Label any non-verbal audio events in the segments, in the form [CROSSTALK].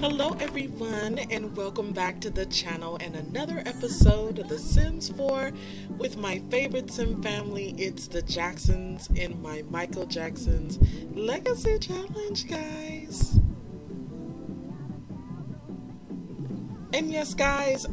Hello everyone and welcome back to the channel and another episode of The Sims 4 with my favorite Sim family. It's the Jacksons in my Michael Jackson's Legacy Challenge guys. And yes, guys,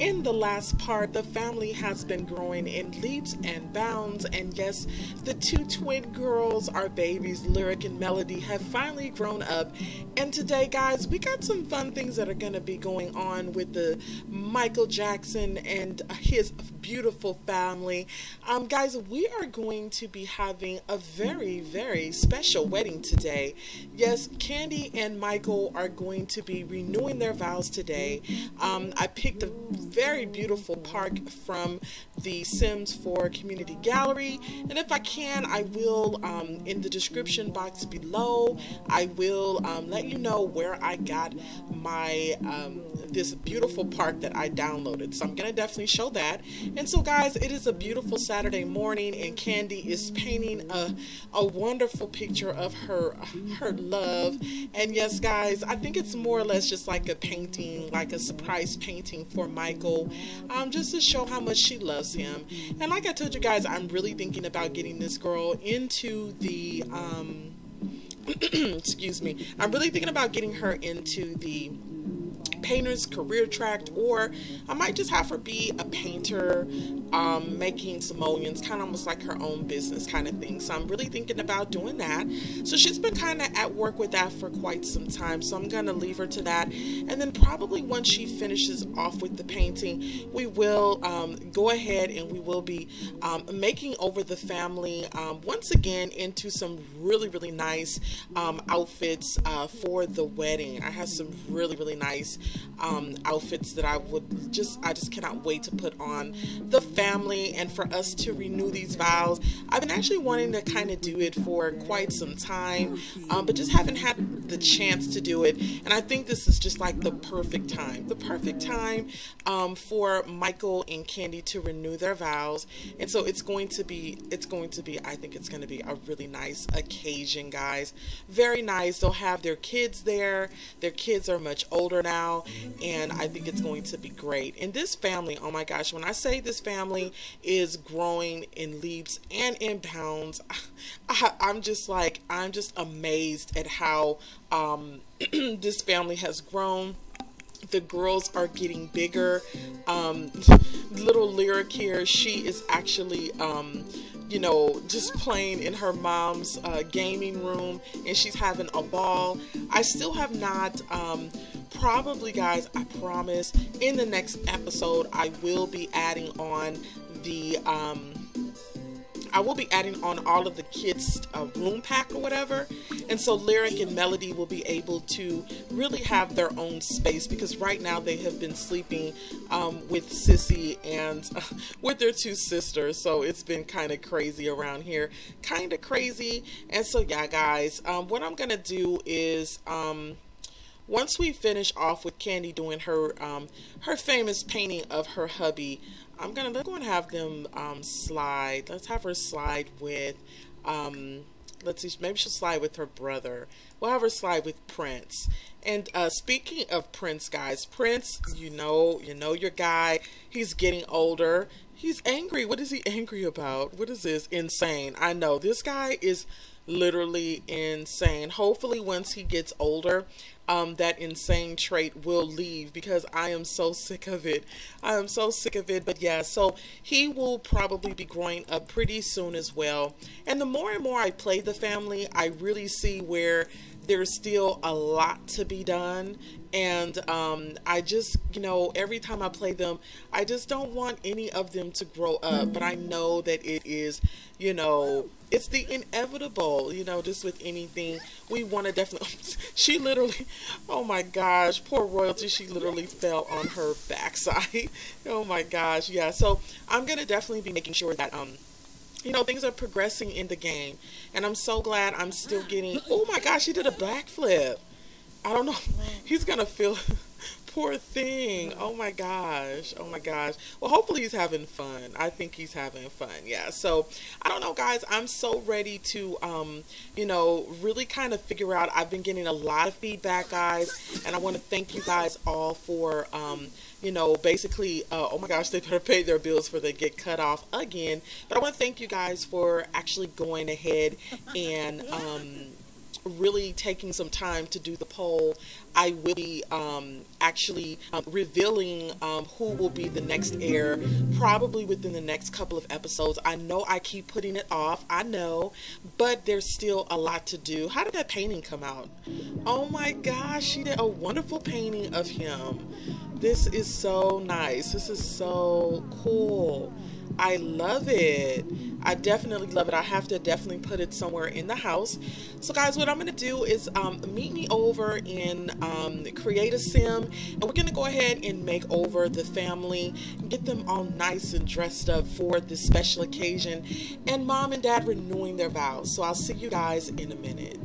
in the last part, the family has been growing in leaps and bounds. And yes, the two twin girls, our babies, Lyric and Melody, have finally grown up. And today, guys, we got some fun things that are going to be going on with the Michael Jackson and his beautiful family. Um, guys, we are going to be having a very, very special wedding today. Yes, Candy and Michael are going to be renewing their vows today. Um, I picked a very beautiful park from the Sims 4 Community Gallery. And if I can, I will, um, in the description box below, I will um, let you know where I got my, um, this beautiful park that I downloaded. So I'm going to definitely show that. And so guys, it is a beautiful Saturday morning and Candy is painting a, a wonderful picture of her, her love. And yes, guys, I think it's more or less just like a painting, like a surprise painting for Michael, um, just to show how much she loves him. And like I told you guys, I'm really thinking about getting this girl into the, um, [CLEARS THROAT] excuse me, I'm really thinking about getting her into the painter's career track or I might just have her be a painter um, making simoleons kind of almost like her own business kind of thing. So I'm really thinking about doing that. So she's been kind of at work with that for quite some time so I'm gonna leave her to that. And then probably once she finishes off with the painting we will um, go ahead and we will be um, making over the family um, once again into some really really nice um, outfits uh, for the wedding. I have some really really nice um, outfits that I would just I just cannot wait to put on the family and for us to renew these vows. I've been actually wanting to kind of do it for quite some time, um, but just haven't had the chance to do it. And I think this is just like the perfect time, the perfect time um, for Michael and Candy to renew their vows. And so it's going to be, it's going to be, I think it's going to be a really nice occasion, guys. Very nice. They'll have their kids there. Their kids are much older now and I think it's going to be great. And this family, oh my gosh, when I say this family is growing in leaps and in bounds, [LAUGHS] I, am just like, I'm just amazed at how um, [CLEARS THROAT] this family has grown the girls are getting bigger um, [LAUGHS] little lyric here she is actually um, you know, just playing in her mom's uh, gaming room and she's having a ball. I still have not, um, probably, guys, I promise, in the next episode, I will be adding on the, um, I will be adding on all of the kids' uh, room pack or whatever. And so Lyric and Melody will be able to really have their own space because right now they have been sleeping um, with Sissy and uh, [LAUGHS] with their two sisters. So it's been kind of crazy around here. Kind of crazy. And so, yeah, guys, um, what I'm going to do is... Um, once we finish off with Candy doing her um, her famous painting of her hubby, I'm gonna let's go and have them um, slide. Let's have her slide with um, let's see, maybe she'll slide with her brother. We'll have her slide with Prince. And uh, speaking of Prince, guys, Prince, you know, you know your guy. He's getting older. He's angry. What is he angry about? What is this? Insane. I know this guy is literally insane. Hopefully, once he gets older, um, that insane trait will leave because I am so sick of it. I am so sick of it. But yeah, so he will probably be growing up pretty soon as well. And the more and more I play the family, I really see where there's still a lot to be done. And um, I just you know every time I play them I just don't want any of them to grow up. But I know that it is you know it's the inevitable you know just with anything. We want to definitely [LAUGHS] she literally oh my gosh poor royalty she literally fell on her backside. [LAUGHS] Oh my gosh yeah. So I'm gonna definitely be making sure that um you know, things are progressing in the game. And I'm so glad I'm still getting, oh my gosh, he did a backflip. I don't know. [LAUGHS] He's going to feel, [LAUGHS] Poor thing. Oh my gosh. Oh my gosh. Well, hopefully he's having fun. I think he's having fun. Yeah. So I don't know, guys. I'm so ready to, um, you know, really kind of figure out. I've been getting a lot of feedback, guys, and I want to thank you guys all for, um, you know, basically, uh, oh my gosh, [LAUGHS] they better pay their bills before they get cut off again. But I want to thank you guys for actually going ahead and, um, really taking some time to do the poll. I will be um, actually um, revealing um, who will be the next heir probably within the next couple of episodes. I know I keep putting it off, I know, but there's still a lot to do. How did that painting come out? Oh my gosh, she did a wonderful painting of him. This is so nice. This is so cool. I love it. I definitely love it. I have to definitely put it somewhere in the house. So guys, what I'm going to do is um, meet me over in um, Create a Sim and we're going to go ahead and make over the family, and get them all nice and dressed up for this special occasion and mom and dad renewing their vows. So I'll see you guys in a minute.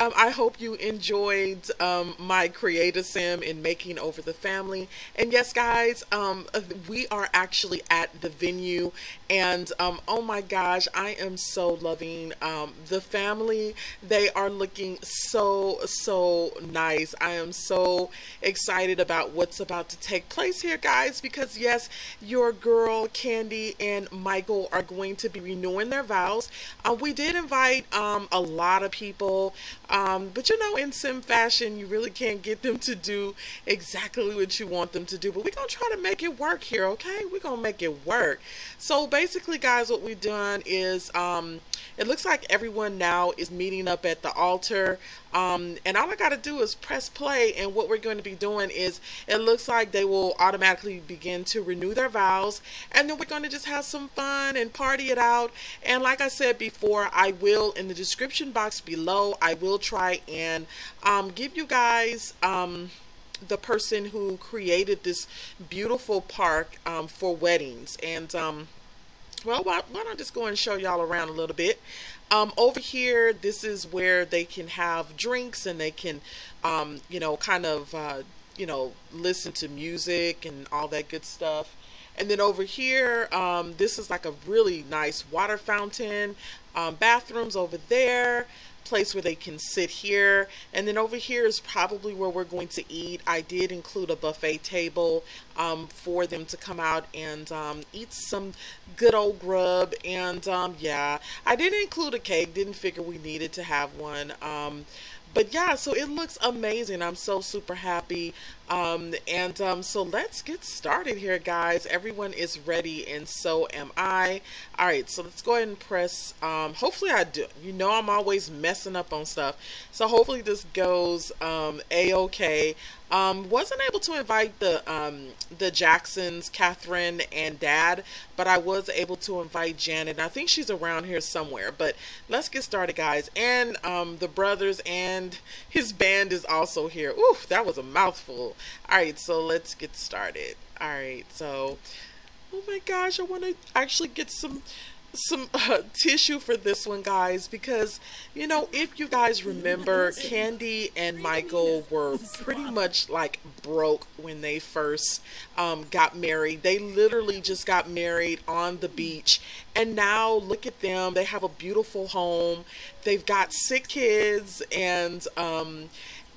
Um, I hope you enjoyed um, my Create a Sim in making over the family. And yes, guys, um, we are actually at the venue, and um, oh my gosh, I am so loving um, the family. They are looking so so nice. I am so excited about what's about to take place here, guys, because yes, your girl Candy and Michael are going to be renewing their vows. Uh, we did invite um, a lot of people. Um, but you know, in sim fashion, you really can't get them to do exactly what you want them to do. But we're going to try to make it work here, okay? We're going to make it work. So basically, guys, what we've done is um, it looks like everyone now is meeting up at the altar. Um, and all I got to do is press play. And what we're going to be doing is it looks like they will automatically begin to renew their vows. And then we're going to just have some fun and party it out. And like I said before, I will in the description box below, I will try and um, give you guys. Um, the person who created this beautiful park um, for weddings and um, well why, why don't I just go and show y'all around a little bit um, over here, this is where they can have drinks and they can, um, you know, kind of, uh, you know, listen to music and all that good stuff. And then over here, um, this is like a really nice water fountain, um, bathrooms over there place where they can sit here. And then over here is probably where we're going to eat. I did include a buffet table um, for them to come out and um, eat some good old grub. And um, yeah, I didn't include a cake. Didn't figure we needed to have one. Um, but yeah, so it looks amazing. I'm so super happy. Um, and um, so let's get started here, guys. Everyone is ready, and so am I. All right, so let's go ahead and press. Um, hopefully, I do. You know, I'm always messing up on stuff. So hopefully, this goes um, a okay. Um, wasn't able to invite the um, the Jacksons, Catherine and Dad, but I was able to invite Janet. I think she's around here somewhere. But let's get started, guys. And um, the brothers and his band is also here. Ooh, that was a mouthful. All right, so let's get started. All right, so oh my gosh, I want to actually get some some uh, [LAUGHS] tissue for this one guys because you know if you guys remember [LAUGHS] Candy and Michael were pretty much like broke when they first um, got married. They literally just got married on the beach and now look at them. They have a beautiful home. They've got six kids and um,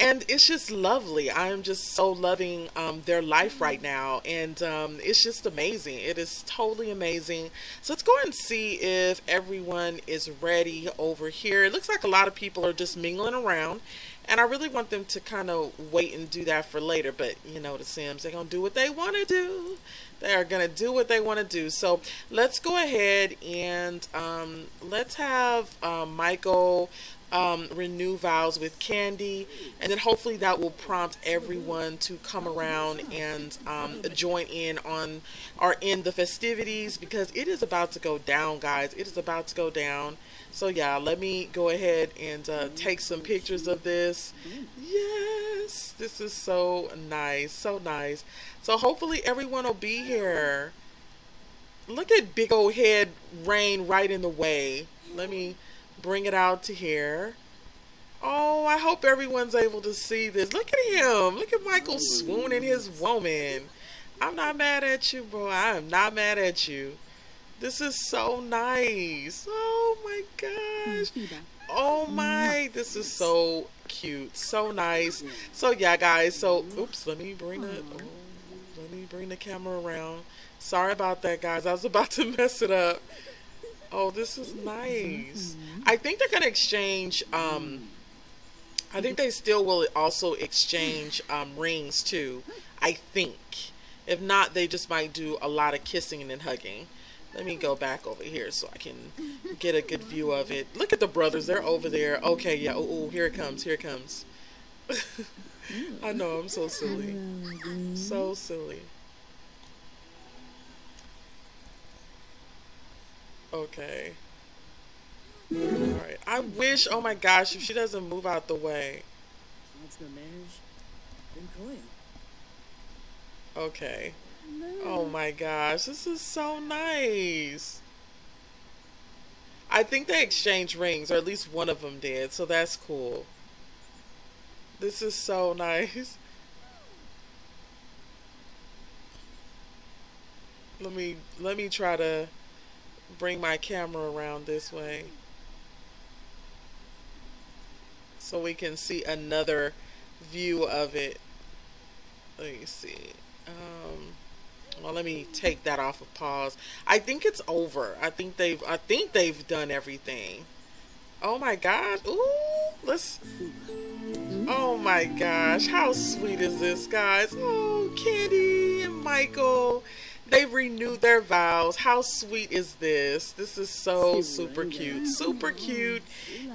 and it's just lovely. I am just so loving um, their life right now, and um, it's just amazing. It is totally amazing. So let's go and see if everyone is ready over here. It looks like a lot of people are just mingling around, and I really want them to kind of wait and do that for later. But you know, the Sims, they're gonna do what they want to do. They are gonna do what they want to do. So let's go ahead and um, let's have um, Michael um, renew vows with Candy, and then hopefully that will prompt everyone to come around and um, join in on or in the festivities because it is about to go down, guys. It is about to go down. So yeah, let me go ahead and uh, take some pictures of this. Yes, this is so nice, so nice. So hopefully everyone will be here. Look at big old head rain right in the way. Let me bring it out to here. Oh, I hope everyone's able to see this. Look at him. Look at Michael swooning his woman. I'm not mad at you, bro. I am not mad at you. This is so nice. Oh my gosh. Hmm, oh hmm. my, this is so cute. So nice. So yeah, guys. So, mm-hmm. oops, let me bring it. Oh, let me bring the camera around. Sorry about that, guys. I was about to [LAUGHS] mess it up. Oh, this is nice. I think they're gonna exchange. Um, I think they still will also exchange um, rings too. I think. If not, they just might do a lot of kissing and hugging. Let me go back over here so I can get a good view of it. Look at the brothers. They're over there. Okay, yeah. Oh here it comes. Here it comes. [LAUGHS] I know. I'm so silly. So silly. Okay. Alright. I wish, oh my gosh, if she doesn't move out the way. Okay. Oh my gosh, this is so nice. I think they exchanged rings, or at least one of them did, so that's cool. This is so [LAUGHS] nice. Let me let me try to bring my camera around this way so we can see another view of it. Let me see. Um, well, let me take that off of pause. I think it's over. I think they've I think they've done everything. Oh my god. Ooh, let's Oh my gosh. How sweet is this, guys? Oh, Candy and Michael they renewed their vows. How sweet is this? This is so super cute. Super mm-hmm. cute.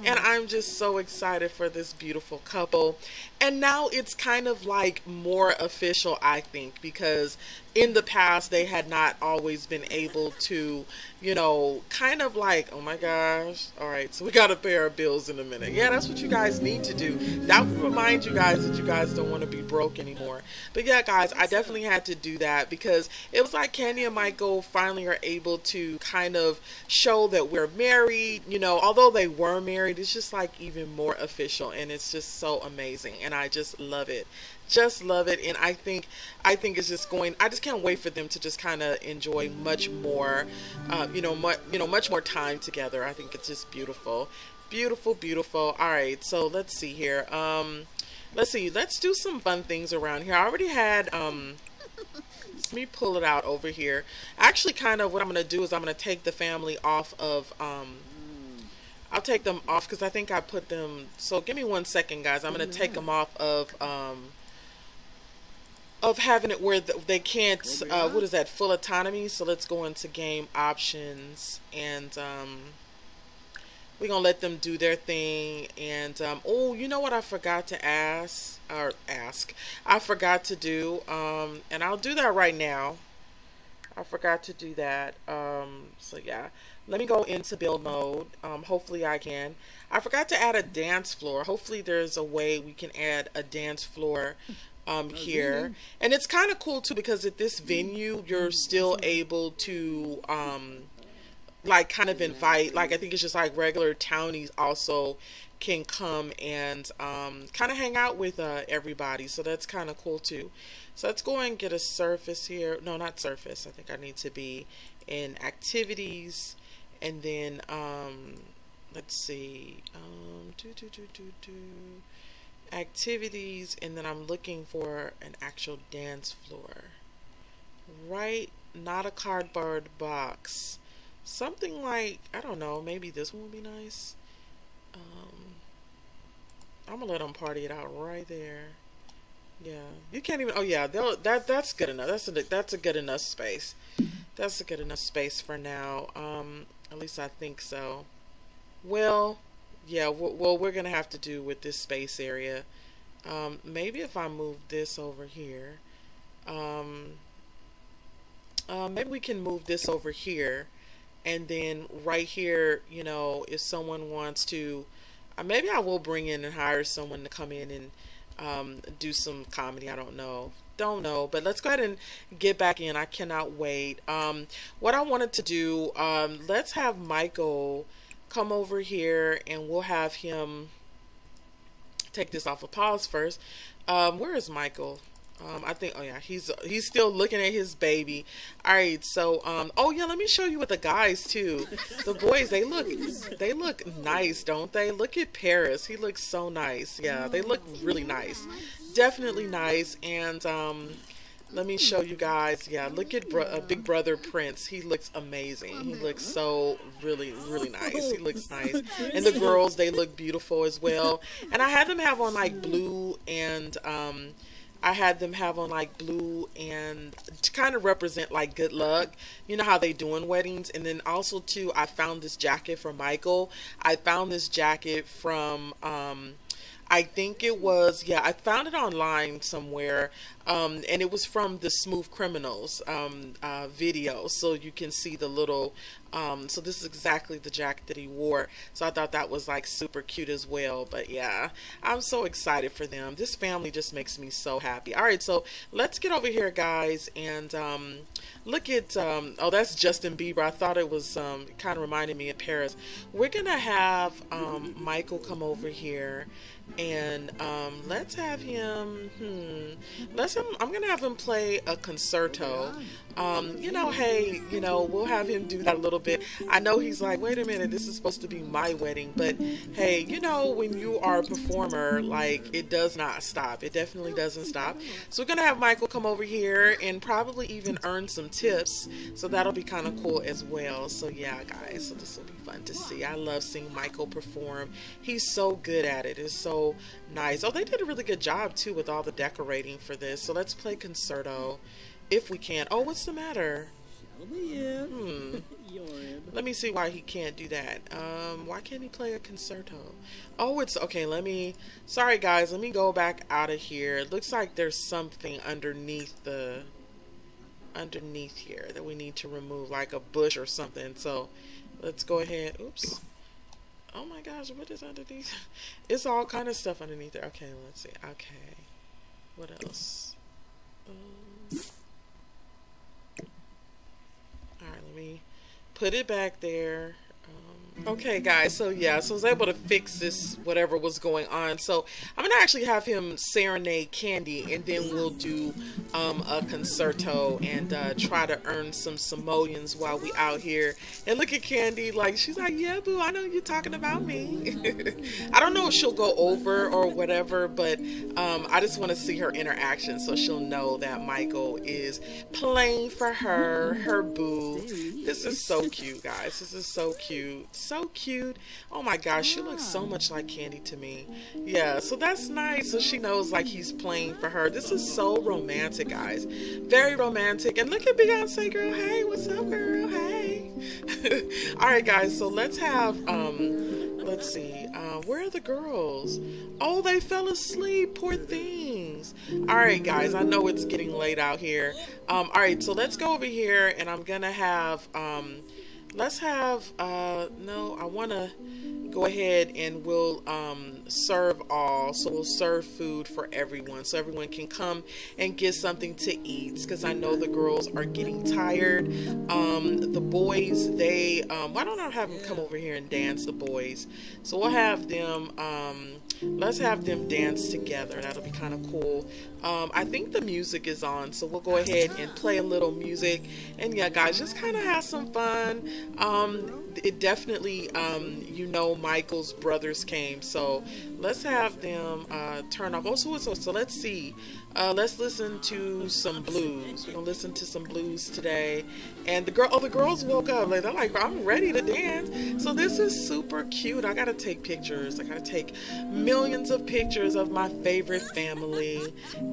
And I'm just so excited for this beautiful couple. And now it's kind of like more official, I think, because in the past they had not always been able to, you know, kind of like, oh my gosh, all right, so we got to pay our bills in a minute. Yeah, that's what you guys need to do. That will remind you guys that you guys don't want to be broke anymore. But yeah, guys, I definitely had to do that because it was like Candy and Michael finally are able to kind of show that we're married, you know, although they were married, it's just like even more official and it's just so amazing and I just love it just love it and i think i think it's just going i just can't wait for them to just kind of enjoy much more uh, you know much you know much more time together. I think it's just beautiful. Beautiful beautiful. All right so let's see here. Um let's see let's do some fun things around here. I already had um let me pull it out over here. Actually kind of what i'm going to do is i'm going to take the family off of um I'll take them off because I think I put them. So give me one second, guys. I'm going to take them off of um, of having it where they can't. Uh, what is that? Full autonomy. So let's go into game options and um, we're gonna let them do their thing. And um, oh, you know what? I forgot to ask or ask. I forgot to do. Um, and I'll do that right now. I forgot to do that. Um, so yeah. Let me go into build mode. Um, hopefully I can. I forgot to add a dance floor. Hopefully there's a way we can add a dance floor um, here. And it's kind of cool too because at this venue you're still able to um, like kind of invite like I think it's just like regular townies also can come and um, kind of hang out with uh, everybody. So that's kind of cool too. So let's go and get a surface here. No, not surface. I think I need to be in activities and then um, let's see um, do, do, do, do, do. Activities and then I'm looking for an actual dance floor. Right not a cardboard box. Something like I don't know maybe this one would be nice. Um, I'm gonna let them party it out right there. Yeah you can't even oh yeah that that's good enough that's a that's a good enough space. That's a good enough space for now. Um, at least I think so. Well, yeah, well, we're going to have to do with this space area. Um, maybe if I move this over here, um, uh, maybe we can move this over here. And then right here, you know, if someone wants to, uh, maybe I will bring in and hire someone to come in and um, do some comedy. I don't know don't know but let's go ahead and get back in i cannot wait um what i wanted to do um let's have michael come over here and we'll have him take this off of pause first um where is michael um, I think, oh yeah, he's he's still looking at his baby. All right, so um, oh yeah, let me show you with the guys too. The boys, they look they look nice, don't they? Look at Paris, he looks so nice. Yeah, they look really nice definitely nice. And um, let me show you guys. Yeah, look at bro uh, Big Brother Prince. He looks amazing. He looks so really, really nice. He looks [LAUGHS] nice. And the girls, they look beautiful as well. And I had them have on like blue and um, I had them have on like blue and to kind of represent like good luck. You know how they do in weddings. And then also too, I found this jacket from Michael. I found this jacket from um, I think it was, yeah, I found it online somewhere. Um, and it was from the Smooth Criminals um, uh, video, so you can see the little. Um, so this is exactly the jacket that he wore. So I thought that was like super cute as well. But yeah, I'm so excited for them. This family just makes me so happy. All right, so let's get over here, guys, and um, look at. Um, oh, that's Justin Bieber. I thought it was um, kind of reminded me of Paris. We're gonna have um, Michael come over here and let's have him. Hmm, let's him. I'm gonna have him play a concerto. Um, you know, hey, you know, we'll have him do that a little bit. I know he's like, wait a minute, this is supposed to be my wedding, but hey, you know, when you are a performer, like it does not stop. It definitely doesn't stop. So we're gonna have Michael come over here and probably even earn some tips. So that'll be kind of cool as well. So yeah, guys, so this will be fun to see. I love seeing Michael perform. He's so good at it. It's so nice. Oh, they did a really good job too with all the decorating for this. So let's play concerto if we can. Oh, what's the matter? Hmm. [LAUGHS] Let me see why he can't do that. Um, why can't he play a concerto? Oh, it's okay. Let me. Sorry, guys. Let me go back out of here. It looks like there's something underneath the underneath here that we need to remove, like a bush or something. So let's go ahead. Oops. Oh my gosh, what is underneath? [LAUGHS] It's all kind of stuff underneath there. Okay, let's see. Okay. What else? Um, Alright, let me put it back there. Okay, guys, so yeah, so I was able to fix this, whatever was going on. So I'm to actually have him serenade Candy, and then we'll do um, a concerto and uh, try to earn some simoleons while we out here. And look at Candy, like, she's like, yeah, boo, I know you're talking about me. [LAUGHS] I don't know if she'll go over or whatever, but um, I just want to see her interaction so she'll know that Michael is playing for her, her boo. This is so cute, guys. This is so cute so cute. Oh my gosh, she looks so much like Candy to me. Yeah, so that's nice. So she knows like he's playing for her. This is so romantic, guys. Very romantic. And look at Beyonce, girl. Hey, what's up, girl? Hey. [LAUGHS] All right, guys. So let's have um, let's see. Uh, where are the girls? Oh, they fell asleep. Poor things. All right, guys. I know it's getting late out here. Um, all right, so let's go over here, and I'm gonna have um let's have, uh, no, I want to go ahead and we'll um, serve all. So we'll serve food for everyone so everyone can come and get something to eat because I know the girls are getting tired. Um, the boys, they, um, why don't I have them come over here and dance, the boys? So we'll have them, um, let's have them dance together. That'll be kind of cool. Um, I think the music is on, so we'll go ahead and play a little music. And yeah, guys, just kind of have some fun. Um, it definitely, um, you know, Michael's brothers came, so let's have them uh, turn off. Oh, so, so, so let's see. Uh, let's listen to some blues. We're gonna listen to some blues today. And the girl, oh, the girls woke up. Like they're like, I'm ready to dance. So this is super cute. I gotta take pictures. I gotta take millions of pictures of my favorite family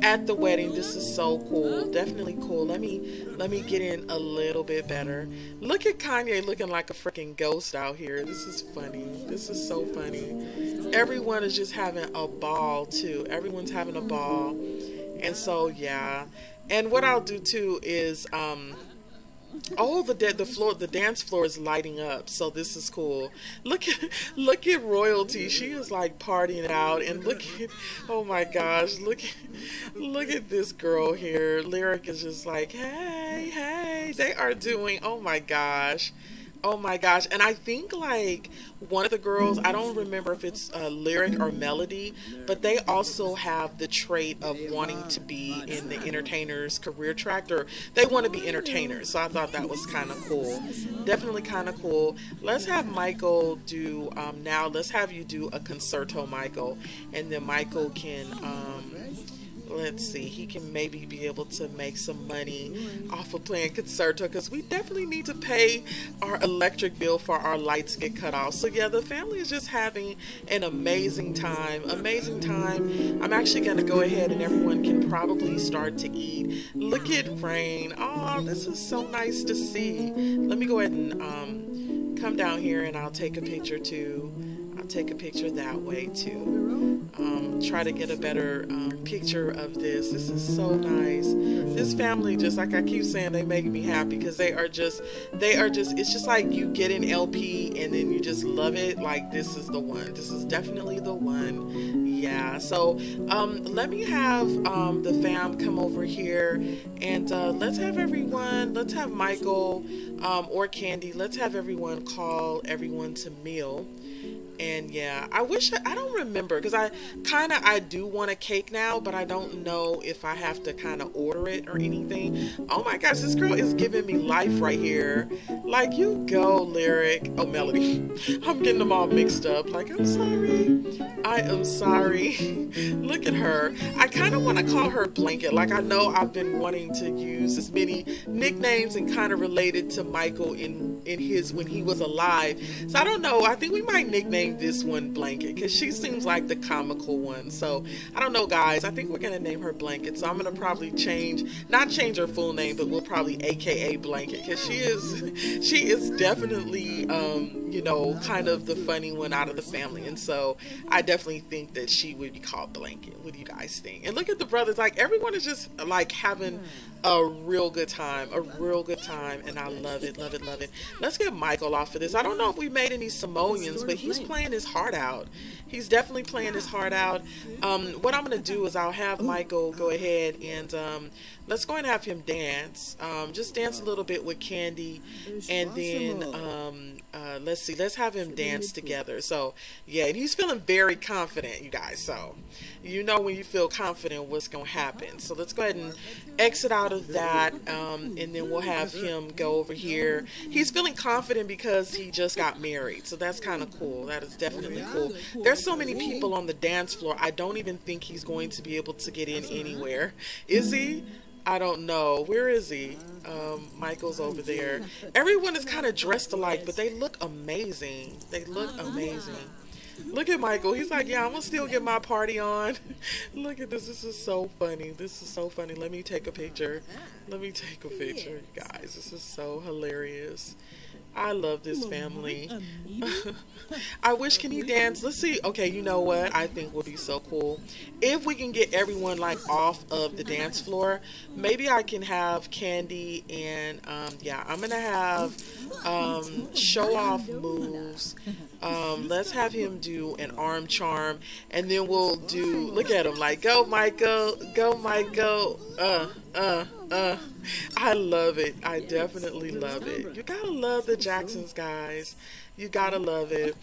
at the wedding. This is so cool. Definitely cool. Let me let me get in a little bit better. Look at Kanye looking like a freaking ghost out here. This is funny. This is so funny. Everyone is just having a ball too. Everyone's having a ball. And so yeah. And what I'll do too is um Oh, the the floor, the dance floor is lighting up. So this is cool. Look at [LAUGHS] look at royalty. She is like partying out, and look [LAUGHS] at oh my gosh, look look at this girl here. Lyric is just like, hey, hey. They are doing. Oh my gosh. Oh my gosh. And I think like one of the girls, I don't remember if it's a lyric or melody, but they also have the trait of wanting to be in the entertainer's career track or they want to be entertainers. So I thought that was kind of cool. Definitely kind of cool. Let's have Michael do um, now, let's have you do a concerto, Michael. And then Michael can. Um, let's see, he can maybe be able to make some money off of playing concerto because we definitely need to pay our electric bill for our lights get cut off. So yeah, the family is just having an amazing time, amazing time. I'm actually going to go ahead and everyone can probably start to eat. Look at Rain. Oh, this is so nice to see. Let me go ahead and um, come down here and I'll take a picture too. I'll take a picture that way too. Try to get a better um, picture of this. This is so nice. This family, just like I keep saying, they make me happy because they are just, they are just, it's just like you get an LP and then you just love it. Like this is the one. This is definitely the one. Yeah. So um, let me have um, the fam come over here and uh, let's have everyone, let's have Michael um, or Candy, let's have everyone call everyone to meal and yeah i wish i, I don't remember because i kind of i do want a cake now but i don't know if i have to kind of order it or anything. Oh my gosh this girl is giving me life right here. Like you go lyric. Oh melody [LAUGHS] i'm getting them all mixed up. Like i'm sorry. I am sorry. [LAUGHS] Look at her. I kind of want to call her blanket. Like i know i've been wanting to use as many nicknames and kind of related to michael in in his when he was alive. So i don't know. I think we might nickname name this one Blanket because she seems like the comical one. So I don't know, guys. I think we're gonna name her Blanket. So I'm gonna probably change, not change her full name, but we'll probably AKA Blanket because she is, [LAUGHS] she is definitely, um, you know, kind of the funny one out of the family. And so I definitely think that she would be called Blanket. What do you guys think? And look at the brothers. Like everyone is just like having a real good time, a real good time, and I love it, love it, love it. Let's get Michael off of this. I don't know if we made any simoleons, but he's playing his heart out. He's definitely playing his heart out. Um, what I'm gonna do is I'll have Michael go ahead and um, let's go and have him dance. Um, just dance a little bit with Candy, and then um, uh, let's see, let's have him dance together. So yeah, and he's feeling very confident, you guys. So you know when you feel confident what's gonna happen. So let's go ahead and exit out of that, um, and then we'll have him go over here. He's feeling confident because he just got married, so that's kind of cool. That is definitely cool. There's so many people on the dance floor. I don't even think he's going to be able to get in anywhere. Is he? I don't know. Where is he? Um, Michael's over there. Everyone is kind of dressed alike, but they look amazing. They look amazing. Look at Michael. He's like, yeah, I'm going to still get my party on. [LAUGHS] look at this. This is so funny. This is so funny. Let me take a picture. Let me take a picture, guys. This is so hilarious. I love this family. [LAUGHS] I wish can he dance? Let's see. Okay, you know what? I think would be so cool if we can get everyone like off of the dance floor. Maybe I can have Candy and um, yeah, I'm gonna have um, show off moves. Um, let's have him do an arm charm, and then we'll do. Look at him, like go Michael, go Michael. Uh, uh, uh. I love it. I definitely love it. You gotta love the Jacksons, guys. You gotta love it.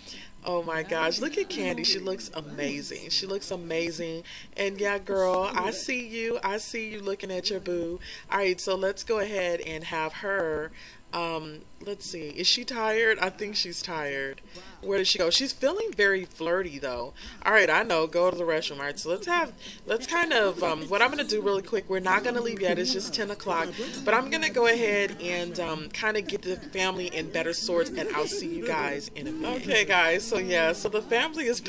Oh my gosh, look at Candy. She looks amazing. She looks amazing. And yeah, girl, I see you. I see you looking at your boo. All right, so let's go ahead and have her um, let's see. Is she tired? I think she's tired. Where did she go? She's feeling very flirty though. All right, I know. Go to the restroom. All right, so let's have, let's kind of, um, what I'm gonna do really quick. We're not gonna leave yet. It's just 10 o'clock, but I'm gonna go ahead and um, kind of get the family in better sorts, and I'll see you guys in a minute. Okay, guys. So yeah, so the family is.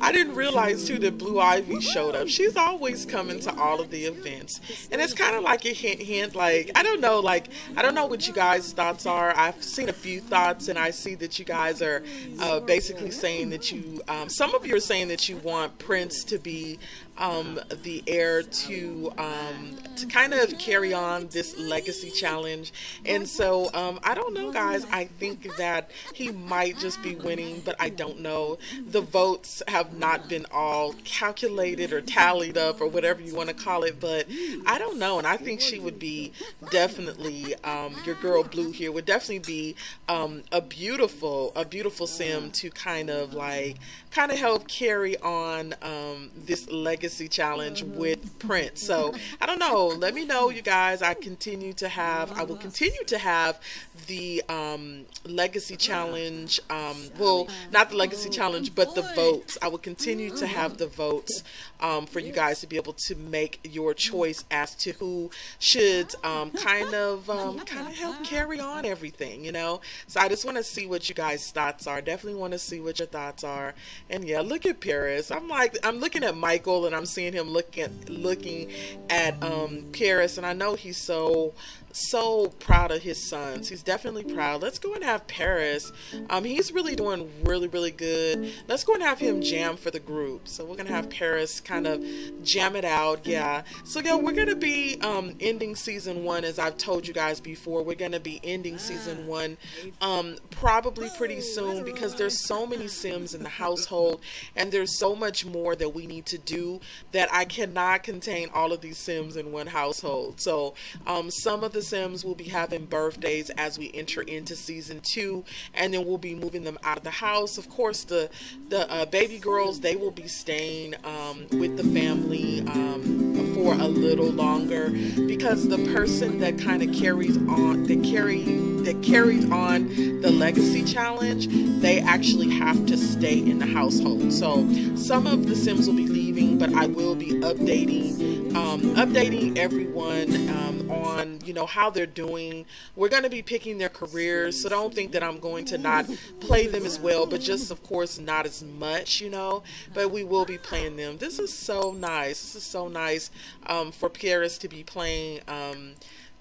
I didn't realize too that Blue Ivy showed up. She's always coming to all of the events, and it's kind of like a hint, hint. Like I don't know, like I don't know what you guys thoughts are. I've seen a few thoughts, and I see that you guys are uh, basically saying that you, um, some of you are saying that you want Prince to be um, the heir to um, to kind of carry on this legacy challenge. And so um, I don't know, guys. I think that he might just be winning, but I don't know. The votes have not been all calculated or tallied up or whatever you want to call it, but I don't know. And I think she would be definitely um, your girl Blue here would definitely be um, a beautiful a beautiful sim to kind of like kind of help carry on um, this legacy challenge with Prince. So I don't know. Let me know, you guys. I continue to have, I will continue to have the um, legacy challenge. Um, well, not the legacy challenge, but the votes. I will continue to have the votes um, for you guys to be able to make your choice as to who should um, kind of um, kind of help carry on everything. You know. So I just want to see what you guys' thoughts are. Definitely want to see what your thoughts are. And yeah, look at Paris. I'm like, I'm looking at Michael and I'm seeing him looking looking at um, Paris, and I know he's so so proud of his sons. He's definitely proud. Let's go and have Paris. Um, he's really doing really, really good. Let's go and have him jam for the group. So we're gonna have Paris kind of jam it out. Yeah. So yeah, we're gonna be um, ending season one, as I've told you guys before. We're gonna be ending season one um, probably pretty soon because there's so many Sims in the household, and there's so much more that we need to do that I cannot contain all of these Sims in one household. So um, some of the Sims will be having birthdays as we enter into season two, and then we'll be moving them out of the house. Of course, the the uh, baby girls they will be staying um, with the family um, for a little longer because the person that kind of carries on that carry that carries on the legacy challenge, they actually have to stay in the household. So some of the Sims will be leaving, but I will be updating um, updating everyone um, on you know how they're doing. We're going to be picking their careers, so don't think that I'm going to not play them as well, but just of course not as much, you know. But we will be playing them. This is so nice. This is so nice um, for Paris to be playing. Um,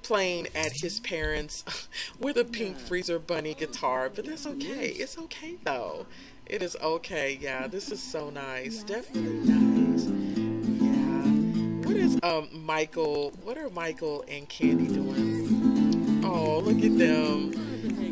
playing at his parents [LAUGHS] with a pink freezer bunny guitar but that's okay it's okay though it is okay yeah this is so nice definitely nice. Yeah. What is um michael what are michael and candy doing? Oh look at them.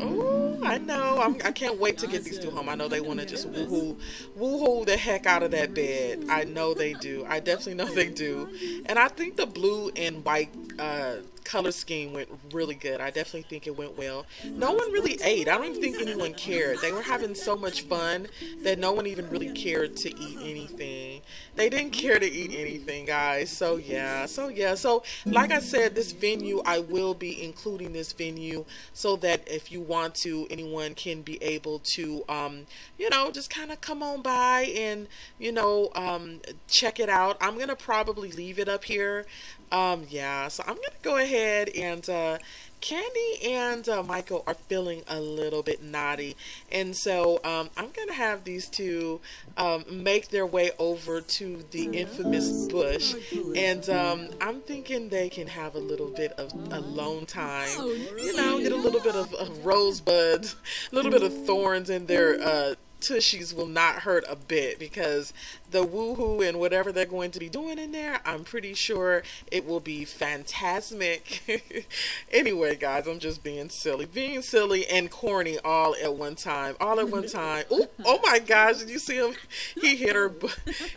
Oh, I know. I'm, I can not wait to get these two home. I know they want to just woohoo, woohoo the heck out of that bed. I know they do. I definitely know they do. And I think the blue and white uh, color scheme went really good. I definitely think it went well. No one really ate. I don't even think anyone cared. They were having so much fun that no one even really cared to eat anything. They didn't care to eat anything, guys. So yeah, so yeah. So like I said, this venue, I will be including this venue so that if you want to, anyone can be able to, um, you know, just kind of come on by and, you know, um, check it out. I'm going to probably leave it up here. Um, yeah, so I'm going to go ahead and, uh, Candy and uh, Michael are feeling a little bit naughty, and so um, I'm gonna have these two um, make their way over to the infamous bush, and um, I'm thinking they can have a little bit of alone time. You know, get a little bit of, of rosebuds, a little bit of thorns in their uh, tushies will not hurt a bit because the woohoo and whatever they're going to be doing in there, I'm pretty sure it will be phantasmic. [LAUGHS] anyway, guys, I'm just being silly. Being silly and corny all at one time. All at one [LAUGHS] time. Ooh, oh my gosh, did you see him? He hit her,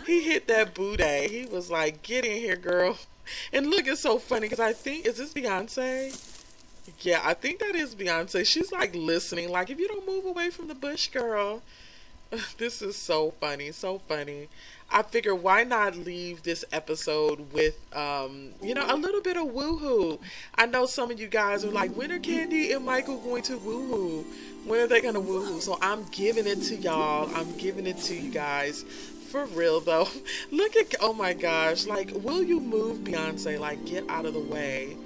he hit that booty. He was like, get in here, girl. And look, it's so funny because I think, is this Beyonce? Yeah, I think that is Beyonce. She's like listening, like, if you don't move away from the bush, girl. [LAUGHS] this is so funny, so funny. I figure why not leave this episode with, um, you know, a little bit of woohoo. I know some of you guys are like, when are Candy and Michael going to woohoo? When are they gonna woohoo? So I'm giving it to y'all. I'm giving it to you guys. For real though. [LAUGHS] Look at, oh my gosh, like, will you move Beyonce? Like, get out of the way.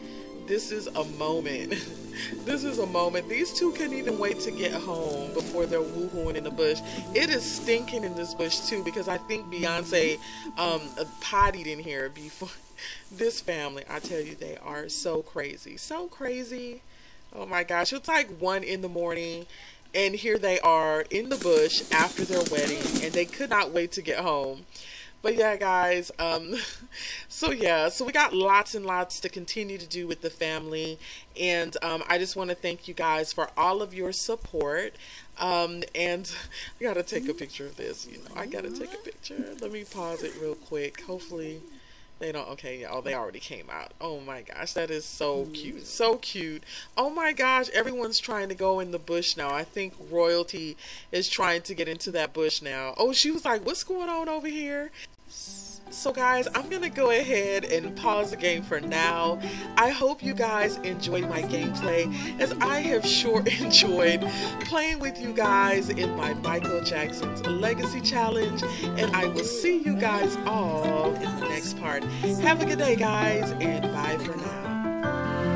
This is a moment. [LAUGHS] this is a moment. These two couldn't even wait to get home before they're woohooing in the bush. It is stinking in this bush too because I think Beyonce um, pottied in here before. [LAUGHS] this family, I tell you, they are so crazy. So crazy. Oh my gosh. It's like one in the morning and here they are in the bush after their wedding and they could not wait to get home but yeah guys um [LAUGHS] so yeah so we got lots and lots to continue to do with the family and um, i just want to thank you guys for all of your support um and [LAUGHS] i gotta take a picture of this you know i gotta take a picture let me pause it real quick hopefully they don't, okay, oh, they already came out. Oh my gosh, that is so cute. So cute. Oh my gosh, everyone's trying to go in the bush now. I think royalty is trying to get into that bush now. Oh, she was like, what's going on over here? So guys, I'm going to go ahead and pause the game for now. I hope you guys enjoyed my gameplay as I have sure [LAUGHS] enjoyed playing with you guys in my Michael Jackson's Legacy Challenge. And I will see you guys all in the next part. Have a good day guys and bye for now.